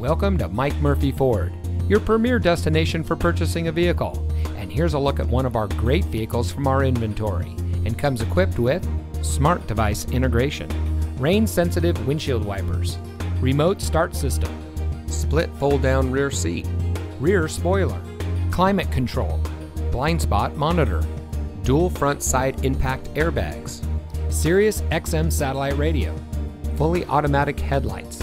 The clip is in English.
Welcome to Mike Murphy Ford, your premier destination for purchasing a vehicle. And here's a look at one of our great vehicles from our inventory and comes equipped with smart device integration, rain sensitive windshield wipers, remote start system, split fold down rear seat, rear spoiler, climate control, blind spot monitor, dual front side impact airbags, Sirius XM satellite radio, fully automatic headlights,